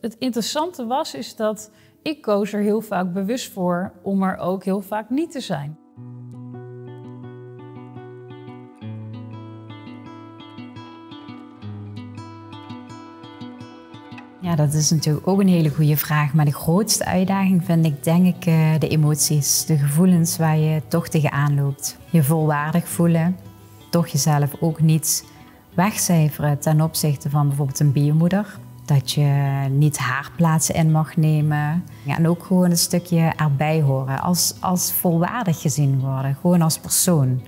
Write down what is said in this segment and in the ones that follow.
het, interessante was, is dat ik koos er heel vaak bewust voor om er ook heel vaak niet te zijn. Ja, dat is natuurlijk ook een hele goede vraag. Maar de grootste uitdaging vind ik, denk ik, eh, de emoties. De gevoelens waar je toch tegenaan loopt. Je volwaardig voelen. Toch jezelf ook niet wegcijferen ten opzichte van bijvoorbeeld een biomoeder. Dat je niet haar plaatsen in mag nemen. Ja, en ook gewoon een stukje erbij horen. Als, als volwaardig gezien worden. Gewoon als persoon.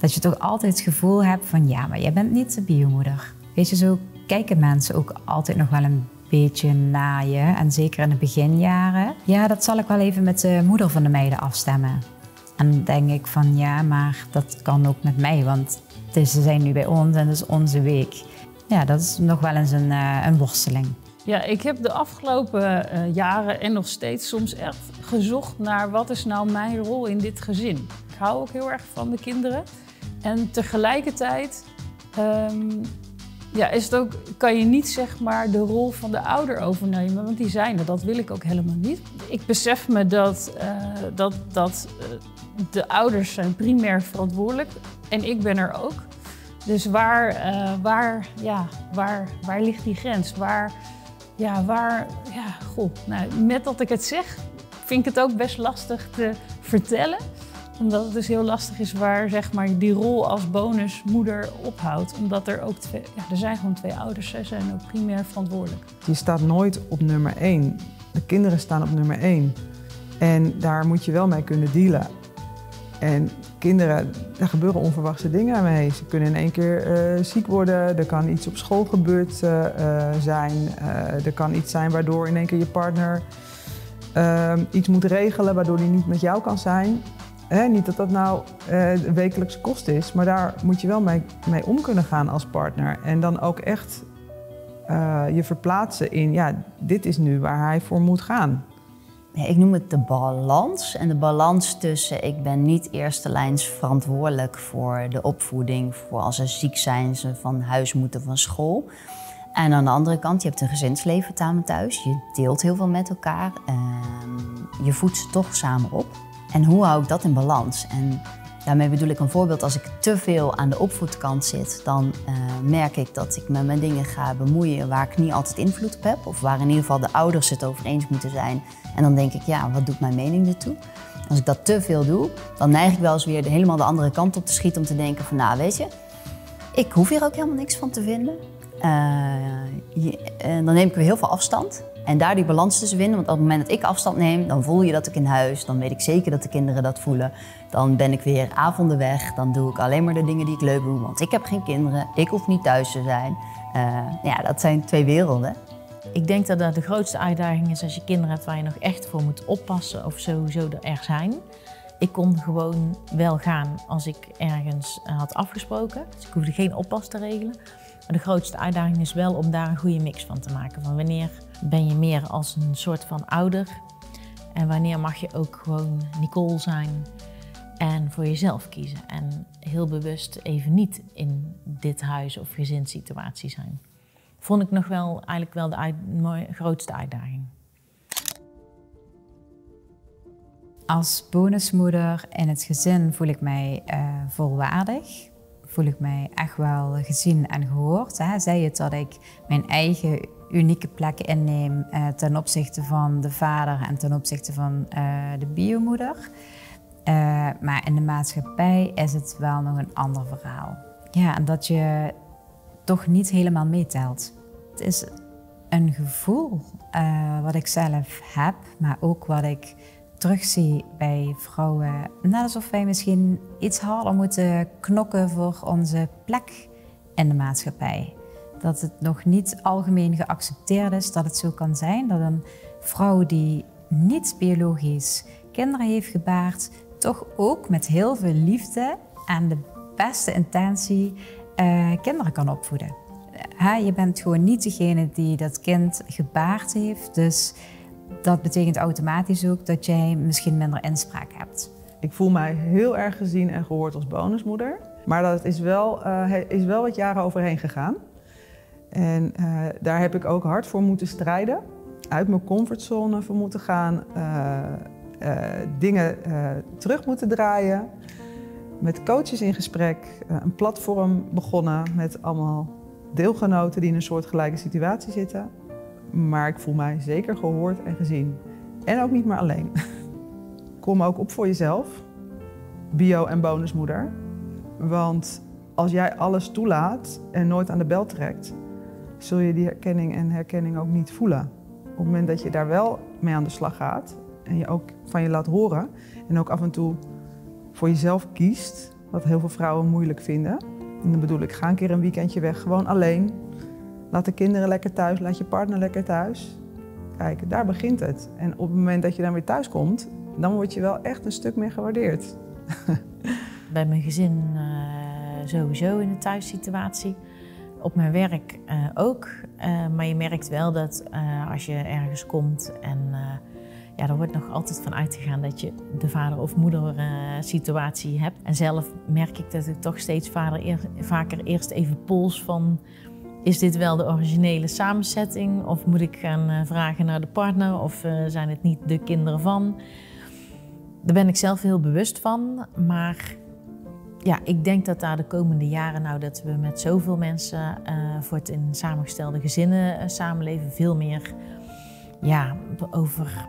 Dat je toch altijd het gevoel hebt van ja, maar jij bent niet de biomoeder. Weet je, zo kijken mensen ook altijd nog wel een beetje naaien. En zeker in de beginjaren. Ja, dat zal ik wel even met de moeder van de meiden afstemmen. En dan denk ik van ja, maar dat kan ook met mij. Want ze zijn nu bij ons en dat is onze week. Ja, dat is nog wel eens een, uh, een worsteling. Ja, ik heb de afgelopen uh, jaren en nog steeds soms echt gezocht naar wat is nou mijn rol in dit gezin. Ik hou ook heel erg van de kinderen. En tegelijkertijd um, ja, is het ook, kan je niet zeg maar de rol van de ouder overnemen, want die zijn er. Dat wil ik ook helemaal niet. Ik besef me dat, uh, dat, dat de ouders zijn primair verantwoordelijk en ik ben er ook. Dus waar, uh, waar, ja, waar, waar ligt die grens? Waar, ja, waar, ja, goh. Nou, met dat ik het zeg, vind ik het ook best lastig te vertellen omdat het dus heel lastig is waar zeg maar, die rol als bonusmoeder ophoudt. Omdat er ook twee, ja, er zijn gewoon twee ouders, zij zijn ook primair verantwoordelijk. Je staat nooit op nummer één. De kinderen staan op nummer één. En daar moet je wel mee kunnen dealen. En kinderen, daar gebeuren onverwachte dingen mee. Ze kunnen in één keer uh, ziek worden, er kan iets op school gebeurd uh, zijn, uh, er kan iets zijn waardoor in één keer je partner iets moet regelen waardoor hij niet met jou kan zijn niet dat dat nou de wekelijkse kost is, maar daar moet je wel mee, mee om kunnen gaan als partner. En dan ook echt je verplaatsen in, ja, dit is nu waar hij voor moet gaan. Ik noem het de balans. En de balans tussen ik ben niet eerste lijns verantwoordelijk voor de opvoeding, voor als ze ziek zijn, ze van huis moeten, van school. En aan de andere kant, je hebt een gezinsleven samen thuis. Je deelt heel veel met elkaar. Uh, je voedt ze toch samen op. En hoe hou ik dat in balans? En daarmee bedoel ik een voorbeeld, als ik te veel aan de opvoedkant zit, dan uh, merk ik dat ik me met dingen ga bemoeien waar ik niet altijd invloed op heb. Of waar in ieder geval de ouders het over eens moeten zijn. En dan denk ik, ja, wat doet mijn mening ertoe? Als ik dat te veel doe, dan neig ik wel eens weer helemaal de andere kant op te schieten om te denken van, nou weet je, ik hoef hier ook helemaal niks van te vinden. Je, en dan neem ik weer heel veel afstand. En daar die balans tussen vinden. Want op het moment dat ik afstand neem, dan voel je dat ik in huis. Dan weet ik zeker dat de kinderen dat voelen. Dan ben ik weer avonden weg. Dan doe ik alleen maar de dingen die ik leuk doe. Want ik heb geen kinderen. Ik hoef niet thuis te zijn. Uh, ja, dat zijn twee werelden. Ik denk dat dat de grootste uitdaging is als je kinderen hebt waar je nog echt voor moet oppassen. Of sowieso er zijn. Ik kon gewoon wel gaan als ik ergens had afgesproken. Dus ik hoefde geen oppas te regelen. De grootste uitdaging is wel om daar een goede mix van te maken. Van wanneer ben je meer als een soort van ouder en wanneer mag je ook gewoon Nicole zijn en voor jezelf kiezen. En heel bewust even niet in dit huis of gezinssituatie zijn. Vond ik nog wel eigenlijk wel de grootste uitdaging. Als bonusmoeder in het gezin voel ik mij uh, volwaardig voel ik mij echt wel gezien en gehoord. Hè. Zij het dat ik mijn eigen unieke plek inneem uh, ten opzichte van de vader en ten opzichte van uh, de biomoeder. Uh, maar in de maatschappij is het wel nog een ander verhaal. Ja, en dat je toch niet helemaal meetelt. Het is een gevoel wat ik zelf heb, maar ook wat ik terugzie bij vrouwen. Net alsof wij misschien iets harder moeten knokken voor onze plek in de maatschappij. Dat het nog niet algemeen geaccepteerd is dat het zo kan zijn dat een vrouw die niet biologisch kinderen heeft gebaard, toch ook met heel veel liefde en de beste intentie uh, kinderen kan opvoeden. Uh, je bent gewoon niet degene die dat kind gebaard heeft, dus dat betekent automatisch ook dat jij misschien minder inspraak hebt. Ik voel mij heel erg gezien en gehoord als bonusmoeder. Maar dat is wel, uh, is wel wat jaren overheen gegaan. En uh, daar heb ik ook hard voor moeten strijden. Uit mijn comfortzone voor moeten gaan. Uh, dingen terug moeten draaien. Met coaches in gesprek. een platform begonnen met allemaal deelgenoten die in een soortgelijke situatie zitten. Maar ik voel mij zeker gehoord en gezien. En ook niet meer alleen. Kom ook op voor jezelf. Bio- en bonusmoeder. Want als jij alles toelaat en nooit aan de bel trekt, zul je die herkenning en herkenning ook niet voelen. Op het moment dat je daar wel mee aan de slag gaat en je ook van je laat horen en ook af en toe voor jezelf kiest, wat heel veel vrouwen moeilijk vinden. En dan bedoel ik, ga een keer een weekendje weg, gewoon alleen. Laat de kinderen lekker thuis, laat je partner lekker thuis. Kijk, daar begint het. En op het moment dat je dan weer thuis komt, dan word je wel echt een stuk meer gewaardeerd. Bij mijn gezin uh, sowieso in de thuissituatie. Op mijn werk uh, ook. Uh, maar je merkt wel dat als je ergens komt en ja, er wordt nog altijd van uitgegaan dat je de vader- of moeder-situatie hebt. En zelf merk ik dat ik toch steeds vader vaker eerst even pols van... Is dit wel de originele samenzetting? Of moet ik gaan vragen naar de partner? Of zijn het niet de kinderen van? Daar ben ik zelf heel bewust van. Maar ja, ik denk dat daar de komende jaren, nou dat we met zoveel mensen uh, voor het in samengestelde gezinnen samenleven, veel meer ja, over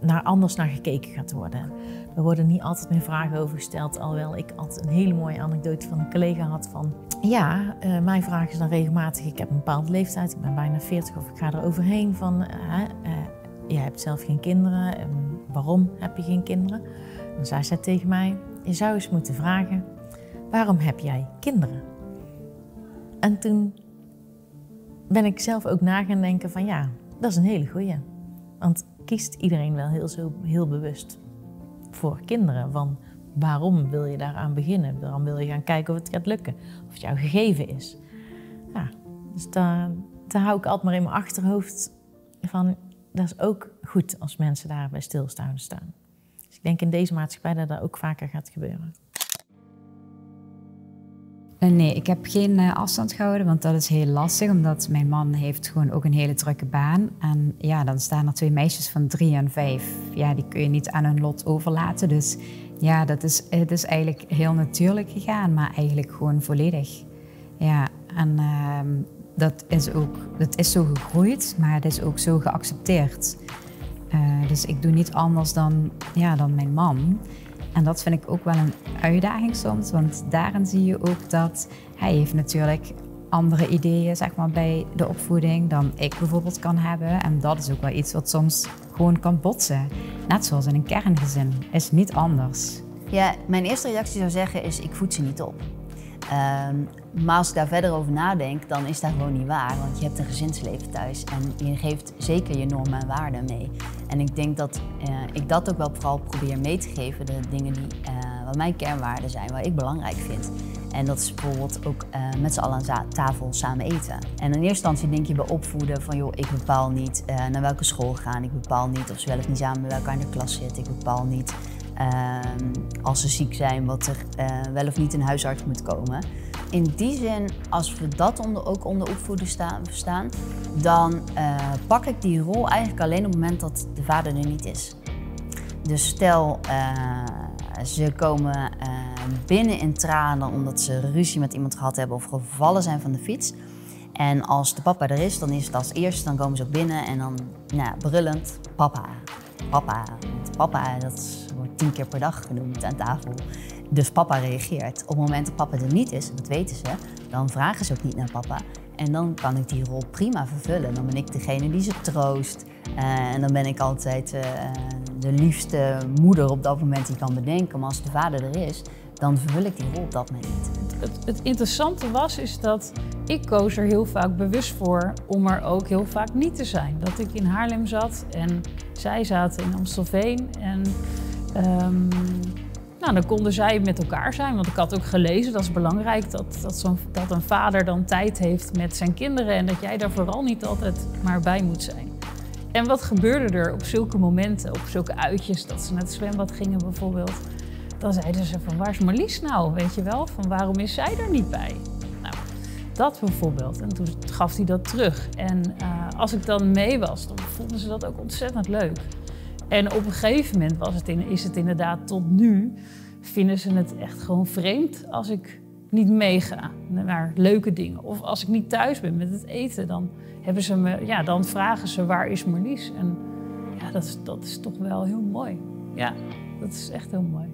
naar anders naar gekeken gaat worden. Er worden niet altijd meer vragen over gesteld, alhoewel ik altijd een hele mooie anekdote van een collega had van ja, uh, mijn vraag is dan regelmatig, ik heb een bepaalde leeftijd, ik ben bijna 40 of ik ga er overheen van je hebt zelf geen kinderen, waarom heb je geen kinderen? En zij zei tegen mij, je zou eens moeten vragen, waarom heb jij kinderen? En toen ben ik zelf ook na gaan denken van ja, dat is een hele goeie. Want kiest iedereen wel heel, zo, heel bewust voor kinderen. Van waarom wil je daaraan beginnen? Waarom wil je gaan kijken of het gaat lukken? Of het jou gegeven is? Ja, dus daar, daar hou ik altijd maar in mijn achterhoofd van... dat is ook goed als mensen daarbij stilstaan staan. Dus ik denk in deze maatschappij dat dat ook vaker gaat gebeuren. Eh, nee, ik heb geen uh, afstand gehouden, want dat is heel lastig, omdat mijn man heeft gewoon ook een hele drukke baan. En ja, dan staan er twee meisjes van drie en vijf. Ja, die kun je niet aan hun lot overlaten. Dus ja, dat is, het is eigenlijk heel natuurlijk gegaan, maar eigenlijk gewoon volledig. Ja, en uh, dat is ook, dat is zo gegroeid, maar het is ook zo geaccepteerd. Uh, dus ik doe niet anders dan, ja, dan mijn man. En dat vind ik ook wel een uitdaging soms, want daarin zie je ook dat hij heeft natuurlijk andere ideeën zeg maar, bij de opvoeding dan ik bijvoorbeeld kan hebben. En dat is ook wel iets wat soms gewoon kan botsen. Net zoals in een kerngezin, is niet anders. Ja, mijn eerste reactie zou zeggen is ik voed ze niet op. Um, maar als ik daar verder over nadenk, dan is dat gewoon niet waar. Want je hebt een gezinsleven thuis en je geeft zeker je normen en waarden mee. En ik denk dat uh, ik dat ook wel vooral probeer mee te geven. De dingen die uh, wat mijn kernwaarden zijn, wat ik belangrijk vind. En dat is bijvoorbeeld ook uh, met z'n allen aan tafel samen eten. En in eerste instantie denk je bij opvoeden van joh, ik bepaal niet naar welke school gaan. Ik bepaal niet of ze wel of niet samen bij elkaar in de klas zitten. Ik bepaal niet Ehm, als ze ziek zijn, wat er uh, wel of niet een huisarts moet komen. In die zin, als we dat onder, ook onder opvoeden staan, dan uh, pak ik die rol eigenlijk alleen op het moment dat de vader er niet is. Dus stel, uh, ze komen binnen in tranen omdat ze ruzie met iemand gehad hebben of gevallen zijn van de fiets. En als de papa er is, dan is het als eerste, dan komen ze ook binnen en dan nou, brullend, papa, papa. Papa, dat wordt tien keer per dag genoemd aan tafel. Dus papa reageert. Op het moment dat papa er niet is, dat weten ze, dan vragen ze ook niet naar papa. En dan kan ik die rol prima vervullen. Dan ben ik degene die ze troost. Uh, en dan ben ik altijd uh, de liefste moeder op dat moment die kan bedenken. Maar als de vader er is, dan vervul ik die rol op dat moment niet. Het, het, interessante was is dat ik koos er heel vaak bewust voor om er ook heel vaak niet te zijn. Dat ik in Haarlem zat en zij zaten in Amstelveen. En um, nou, dan konden zij met elkaar zijn. Want ik had ook gelezen, dat is belangrijk, dat, dat, dat een vader dan tijd heeft met zijn kinderen. En dat jij daar vooral niet altijd maar bij moet zijn. En wat gebeurde er op zulke momenten, op zulke uitjes, dat ze naar het zwembad gingen bijvoorbeeld dan zeiden ze van waar is Marlies nou, weet je wel? Van waarom is zij er niet bij? Nou, dat bijvoorbeeld. En toen gaf hij dat terug. En eh, als ik dan mee was, dan vonden ze dat ook ontzettend leuk. En op een gegeven moment was het in, is het inderdaad tot nu, vinden ze het echt gewoon vreemd als ik niet meega naar leuke dingen. Of als ik niet thuis ben met het eten, dan, hebben ze me, ja, dan vragen ze waar is Marlies? En ja, dat is, dat is toch wel heel mooi. Ja, dat is echt heel mooi.